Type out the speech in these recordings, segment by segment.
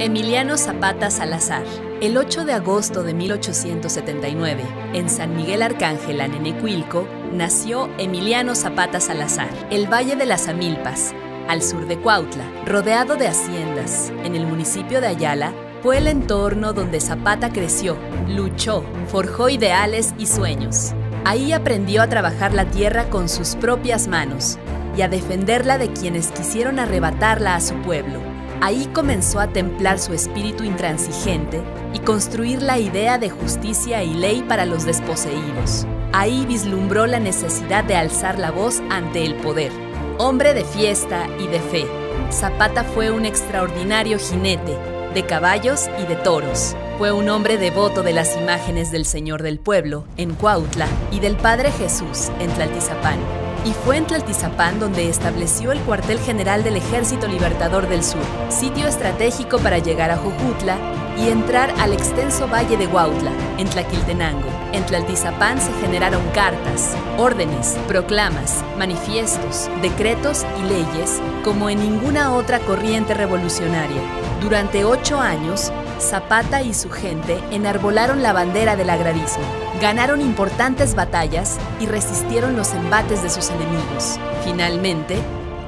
Emiliano Zapata Salazar. El 8 de agosto de 1879, en San Miguel Arcángel, Nenecuilco, nació Emiliano Zapata Salazar, el Valle de las Amilpas, al sur de Cuautla, rodeado de haciendas, en el municipio de Ayala, fue el entorno donde Zapata creció, luchó, forjó ideales y sueños. Ahí aprendió a trabajar la tierra con sus propias manos y a defenderla de quienes quisieron arrebatarla a su pueblo. Ahí comenzó a templar su espíritu intransigente y construir la idea de justicia y ley para los desposeídos. Ahí vislumbró la necesidad de alzar la voz ante el poder. Hombre de fiesta y de fe, Zapata fue un extraordinario jinete, de caballos y de toros. Fue un hombre devoto de las imágenes del Señor del Pueblo, en Cuautla, y del Padre Jesús, en Tlaltizapán y fue en Tlaltizapán donde estableció el cuartel general del Ejército Libertador del Sur, sitio estratégico para llegar a Jojutla y entrar al extenso valle de Huautla, en Tlaquiltenango. En Tlaltizapán se generaron cartas, órdenes, proclamas, manifiestos, decretos y leyes como en ninguna otra corriente revolucionaria. Durante ocho años, Zapata y su gente enarbolaron la bandera del agrarismo, ganaron importantes batallas y resistieron los embates de sus enemigos. Finalmente,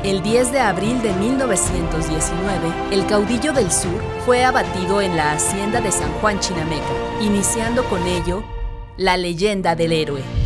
el 10 de abril de 1919, el caudillo del sur fue abatido en la hacienda de San Juan Chinameca, iniciando con ello la leyenda del héroe.